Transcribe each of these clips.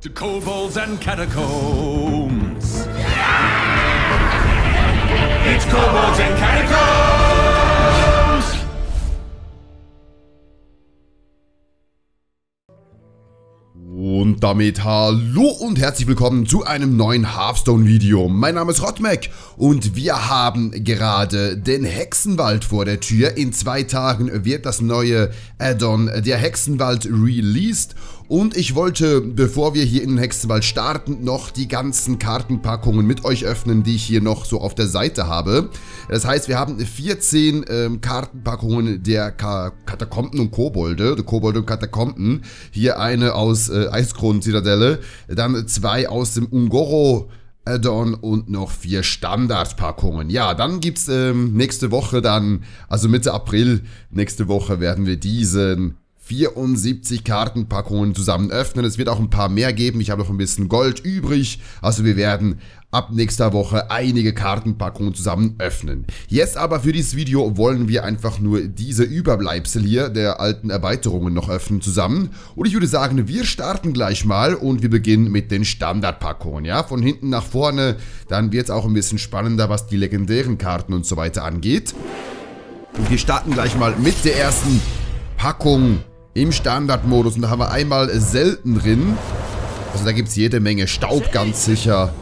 to kobolds and catacombs. It's kobolds and catacombs! Und damit hallo und herzlich willkommen zu einem neuen Hearthstone-Video. Mein Name ist Rotmac und wir haben gerade den Hexenwald vor der Tür. In zwei Tagen wird das neue Add-on der Hexenwald released. Und ich wollte, bevor wir hier in den Hexenwald starten, noch die ganzen Kartenpackungen mit euch öffnen, die ich hier noch so auf der Seite habe. Das heißt, wir haben 14 ähm, Kartenpackungen der Ka Katakomben und Kobolde, der Kobolde und Katakomben. Hier eine aus äh, Eiskronen-Zitadelle, dann zwei aus dem Ungoro Add-on und noch vier Standardpackungen. Ja, dann gibt's ähm, nächste Woche dann, also Mitte April, nächste Woche werden wir diesen 74 Kartenpackungen zusammen öffnen. Es wird auch ein paar mehr geben. Ich habe noch ein bisschen Gold übrig. Also wir werden ab nächster Woche einige Kartenpackungen zusammen öffnen. Jetzt aber für dieses Video wollen wir einfach nur diese Überbleibsel hier der alten Erweiterungen noch öffnen zusammen. Und ich würde sagen, wir starten gleich mal und wir beginnen mit den Standardpackungen. Ja, von hinten nach vorne. Dann wird es auch ein bisschen spannender, was die legendären Karten und so weiter angeht. Und wir starten gleich mal mit der ersten Packung im Standardmodus. Und da haben wir einmal selten drin. Also da gibt es jede Menge Staub, ganz sicher.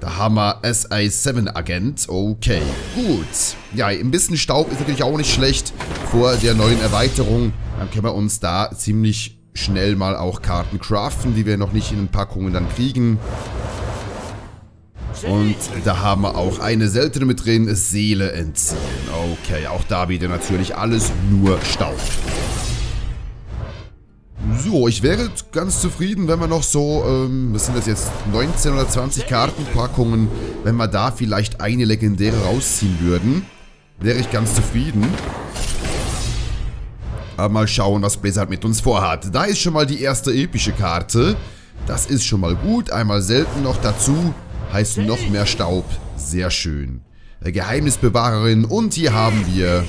Da haben wir SA7-Agent. Okay, gut. Ja, ein bisschen Staub ist natürlich auch nicht schlecht vor der neuen Erweiterung. Dann können wir uns da ziemlich schnell mal auch Karten craften, die wir noch nicht in den Packungen dann kriegen. Und da haben wir auch eine seltene mit drin, Seele entziehen. Okay, auch da wieder natürlich alles nur Staub. So, ich wäre ganz zufrieden, wenn wir noch so, ähm, was sind das jetzt, 19 oder 20 Kartenpackungen, wenn wir da vielleicht eine legendäre rausziehen würden. Wäre ich ganz zufrieden. Aber mal schauen, was Blizzard mit uns vorhat. Da ist schon mal die erste epische Karte. Das ist schon mal gut. Einmal selten noch dazu. Heißt noch mehr Staub. Sehr schön. Geheimnisbewahrerin. Und hier haben wir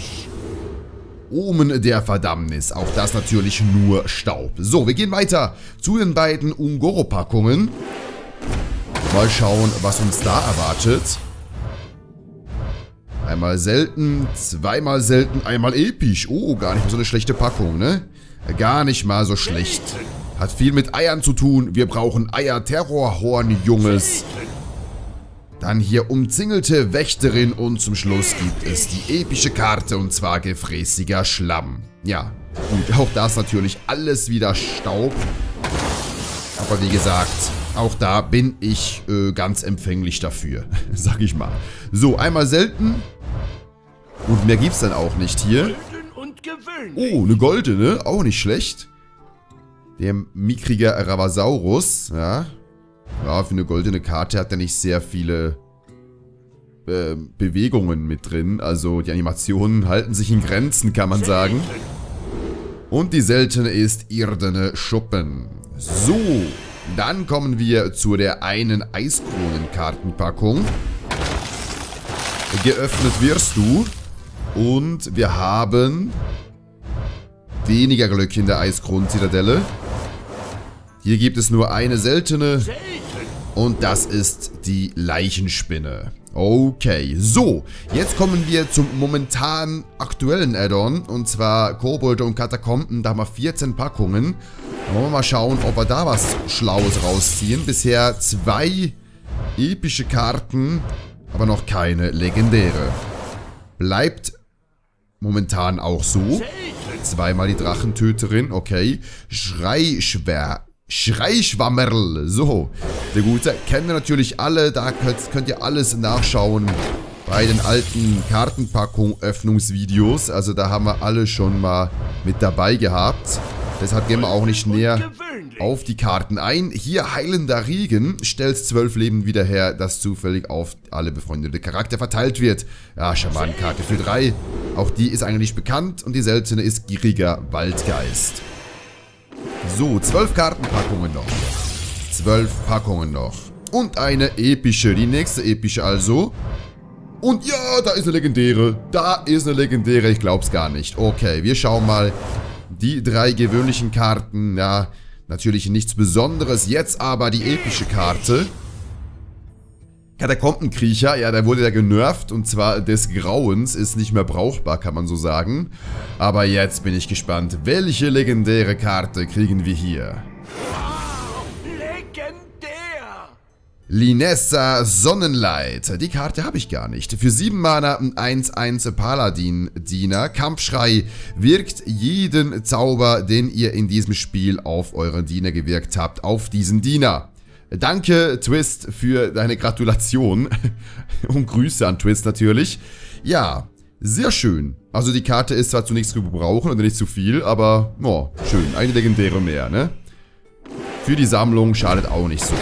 Omen der Verdammnis. Auch das natürlich nur Staub. So, wir gehen weiter zu den beiden Ungoro-Packungen. Mal schauen, was uns da erwartet. Einmal selten, zweimal selten, einmal episch. Oh, gar nicht mal so eine schlechte Packung, ne? Gar nicht mal so schlecht. Hat viel mit Eiern zu tun. Wir brauchen Eier-Terrorhorn, Junges. Dann hier umzingelte Wächterin und zum Schluss gibt es die epische Karte und zwar gefräßiger Schlamm. Ja, gut, auch das natürlich alles wieder Staub. Aber wie gesagt, auch da bin ich äh, ganz empfänglich dafür, sag ich mal. So, einmal selten. Und mehr gibt's dann auch nicht hier. Oh, eine goldene, auch nicht schlecht. Der mickriger Ravasaurus, ja. Ja, für eine goldene Karte hat er nicht sehr viele äh, Bewegungen mit drin. Also die Animationen halten sich in Grenzen, kann man sagen. Und die seltene ist Irdene Schuppen. So, dann kommen wir zu der einen Eiskronen-Kartenpackung. Geöffnet wirst du. Und wir haben weniger Glück in der Eiskronen-Zitadelle. Hier gibt es nur eine seltene. Und das ist die Leichenspinne. Okay, so. Jetzt kommen wir zum momentan aktuellen Add-on. Und zwar Kobolde und Katakomben. Da haben wir 14 Packungen. Da wollen wir mal schauen, ob wir da was Schlaues rausziehen. Bisher zwei epische Karten, aber noch keine legendäre. Bleibt momentan auch so. Zweimal die Drachentöterin, okay. Schreischwer. Schreischwammerl. So, der Gute. Kennen wir natürlich alle. Da könnt, könnt ihr alles nachschauen bei den alten Kartenpackung-Öffnungsvideos. Also da haben wir alle schon mal mit dabei gehabt. Deshalb gehen wir auch nicht näher auf die Karten ein. Hier heilender Regen stellt zwölf Leben wieder her, das zufällig auf alle befreundete Charakter verteilt wird. Ja, Schamanenkarte für drei. Auch die ist eigentlich bekannt und die seltene ist gieriger Waldgeist. So, zwölf Kartenpackungen noch. Zwölf Packungen noch. Und eine epische, die nächste epische also. Und ja, da ist eine legendäre. Da ist eine legendäre, ich glaub's gar nicht. Okay, wir schauen mal. Die drei gewöhnlichen Karten, ja, Natürlich nichts Besonderes. Jetzt aber die epische Karte. Katakombenkriecher, ja, der wurde ja genervt und zwar des Grauens, ist nicht mehr brauchbar, kann man so sagen. Aber jetzt bin ich gespannt, welche legendäre Karte kriegen wir hier? Linessa Sonnenlight. Die Karte habe ich gar nicht. Für 7 Mana 1-1 Paladin-Diener. Kampfschrei wirkt jeden Zauber, den ihr in diesem Spiel auf euren Diener gewirkt habt, auf diesen Diener. Danke, Twist, für deine Gratulation. Und Grüße an Twist natürlich. Ja, sehr schön. Also die Karte ist zwar zu nichts zu gebrauchen oder nicht zu viel, aber oh, schön. Eine legendäre mehr, ne? Für die Sammlung schadet auch nicht so.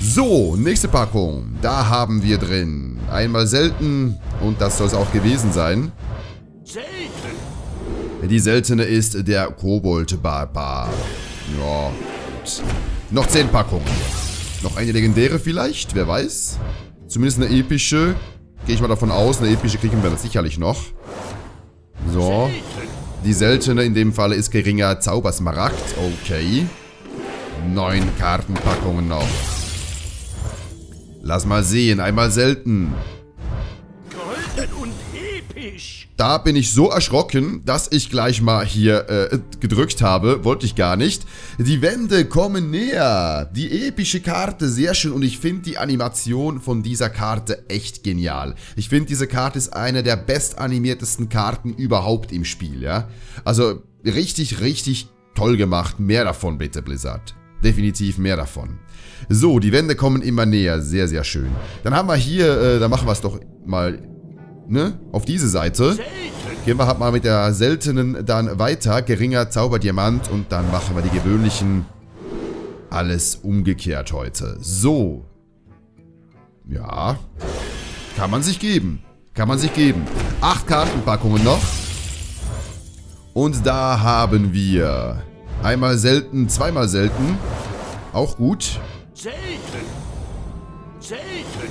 So, nächste Packung. Da haben wir drin. Einmal selten und das soll es auch gewesen sein. Die seltene ist der Kobold-Barbar. Ja, gut. Noch 10 Packungen. Noch eine legendäre vielleicht, wer weiß. Zumindest eine epische. Gehe ich mal davon aus, eine epische kriegen wir sicherlich noch. So. Die seltene in dem Falle ist geringer Zaubersmaragd. Okay. Neun Kartenpackungen noch. Lass mal sehen, einmal selten. Golden und episch! Da bin ich so erschrocken, dass ich gleich mal hier äh, gedrückt habe. Wollte ich gar nicht. Die Wände kommen näher. Die epische Karte, sehr schön. Und ich finde die Animation von dieser Karte echt genial. Ich finde, diese Karte ist eine der bestanimiertesten Karten überhaupt im Spiel, ja. Also richtig, richtig toll gemacht. Mehr davon bitte, Blizzard. Definitiv mehr davon. So, die Wände kommen immer näher. Sehr, sehr schön. Dann haben wir hier, äh, da machen wir es doch mal, ne? Auf diese Seite. Gehen wir halt mal mit der seltenen dann weiter. Geringer Zauberdiamant und dann machen wir die gewöhnlichen. Alles umgekehrt heute. So. Ja. Kann man sich geben. Kann man sich geben. Acht Kartenpackungen noch. Und da haben wir einmal selten, zweimal selten. Auch gut. Selten! Selten!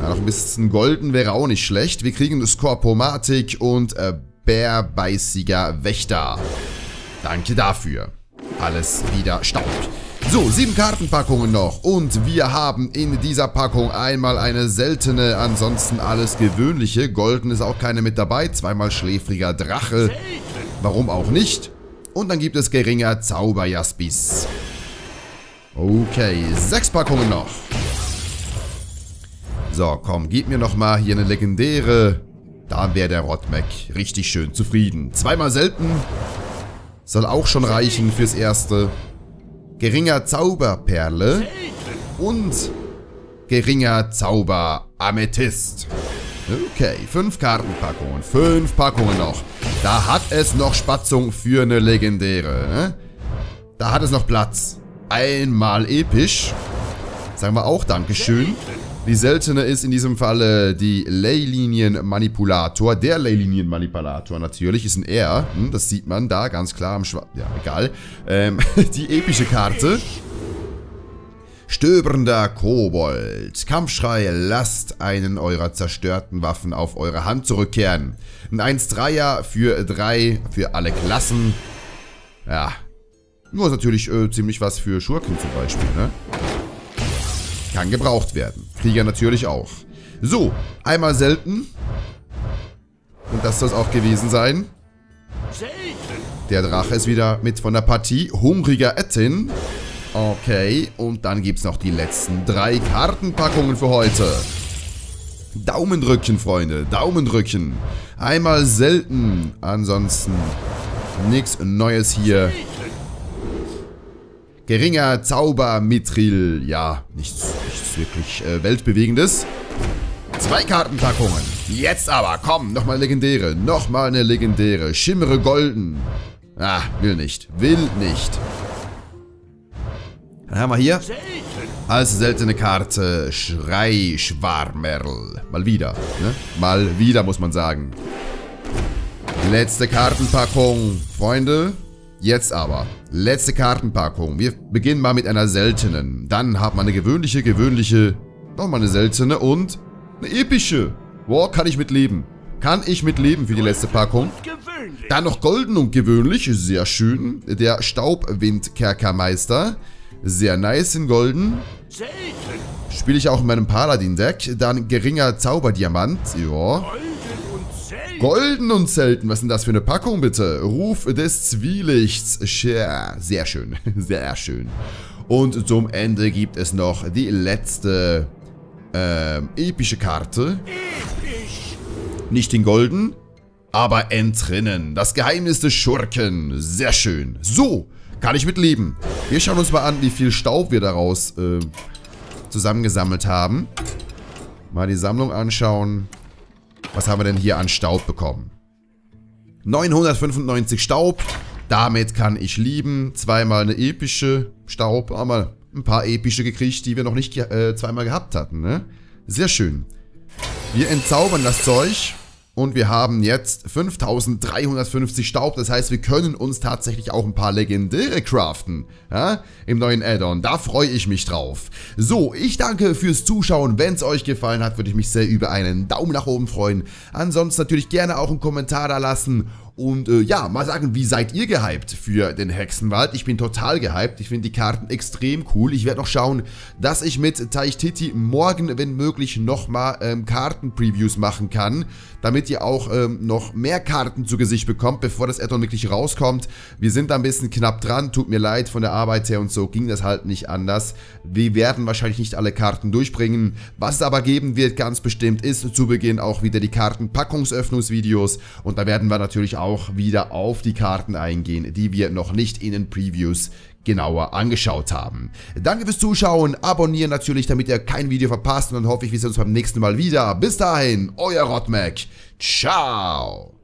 Ja, noch ein bisschen golden wäre auch nicht schlecht. Wir kriegen Skorpomatik und äh, bärbeißiger Wächter. Danke dafür. Alles wieder staubt. So, sieben Kartenpackungen noch. Und wir haben in dieser Packung einmal eine seltene, ansonsten alles gewöhnliche. Golden ist auch keine mit dabei. Zweimal schläfriger Drache. Warum auch nicht? Und dann gibt es geringer Zauberjaspis. Okay, sechs Packungen noch. So, komm, gib mir nochmal hier eine legendäre. Da wäre der Rotmec richtig schön zufrieden. Zweimal selten. Soll auch schon reichen fürs Erste. Geringer Zauberperle. Und geringer Zauber Amethyst. Okay, fünf Kartenpackungen, fünf Packungen noch. Da hat es noch Spatzung für eine legendäre. Ne? Da hat es noch Platz. Einmal episch. Sagen wir auch Dankeschön. Die seltene ist in diesem Falle die Leylinienmanipulator. Der Leylinienmanipulator natürlich ist ein R. Hm, das sieht man da ganz klar am Schwarz. Ja, egal. Ähm, die epische Karte. Stöbernder Kobold. Kampfschrei, lasst einen eurer zerstörten Waffen auf eure Hand zurückkehren. Ein 1-3er für 3 für alle Klassen. Ja. Nur ist natürlich äh, ziemlich was für Schurken zum Beispiel, ne? Kann gebraucht werden. Krieger natürlich auch. So, einmal selten. Und das soll es auch gewesen sein. Der Drache ist wieder mit von der Partie. Hungriger Ettin. Okay, und dann gibt es noch die letzten drei Kartenpackungen für heute. Daumen drücken, Freunde. Daumen drücken. Einmal selten. Ansonsten nichts Neues hier. Geringer Zauber Mithril. Ja, nichts, nichts wirklich äh, Weltbewegendes. Zwei Kartenpackungen. Jetzt aber, komm, nochmal legendäre. Nochmal eine legendäre. Schimmere golden. Ah, will nicht. Will nicht. Dann haben wir hier als seltene Karte Schrei-Schwarmerl. Mal wieder, ne? Mal wieder, muss man sagen. Letzte Kartenpackung, Freunde. Jetzt aber. Letzte Kartenpackung. Wir beginnen mal mit einer seltenen. Dann haben wir eine gewöhnliche, gewöhnliche, nochmal eine seltene und eine epische. Boah, kann ich mitleben. Kann ich mitleben für die letzte Packung. Dann noch golden und gewöhnlich, sehr schön. Der Staubwindkerkermeister, sehr nice in golden. Spiele ich auch in meinem Paladin-Deck. Dann geringer Zauberdiamant, ja. Golden und selten. Golden und selten, was ist denn das für eine Packung bitte? Ruf des Zwielichts, sehr schön, sehr schön. Und zum Ende gibt es noch die letzte ähm, epische Karte. Episch. Nicht in golden, aber entrinnen. Das Geheimnis des Schurken. Sehr schön. So, kann ich mitleben. Wir schauen uns mal an, wie viel Staub wir daraus äh, zusammengesammelt haben. Mal die Sammlung anschauen. Was haben wir denn hier an Staub bekommen? 995 Staub. Damit kann ich lieben. Zweimal eine epische Staub. Haben ein paar epische gekriegt, die wir noch nicht äh, zweimal gehabt hatten. Ne? Sehr schön. Wir entzaubern das Zeug. Und wir haben jetzt 5350 Staub. Das heißt, wir können uns tatsächlich auch ein paar Legendäre craften. Ja? Im neuen Add-on. Da freue ich mich drauf. So, ich danke fürs Zuschauen. Wenn es euch gefallen hat, würde ich mich sehr über einen Daumen nach oben freuen. Ansonsten natürlich gerne auch einen Kommentar da lassen. Und äh, ja, mal sagen, wie seid ihr gehypt für den Hexenwald? Ich bin total gehypt. Ich finde die Karten extrem cool. Ich werde noch schauen, dass ich mit Taichtiti morgen, wenn möglich, nochmal ähm, Karten-Previews machen kann. Damit ihr auch ähm, noch mehr Karten zu Gesicht bekommt, bevor das Addon wirklich rauskommt. Wir sind da ein bisschen knapp dran. Tut mir leid, von der Arbeit her und so ging das halt nicht anders. Wir werden wahrscheinlich nicht alle Karten durchbringen. Was es aber geben wird, ganz bestimmt, ist zu Beginn auch wieder die Kartenpackungsöffnungsvideos. Und da werden wir natürlich auch auch wieder auf die Karten eingehen, die wir noch nicht in den Previews genauer angeschaut haben. Danke fürs Zuschauen, abonnieren natürlich, damit ihr kein Video verpasst und dann hoffe ich, wir sehen uns beim nächsten Mal wieder. Bis dahin, euer Rotmac. Ciao.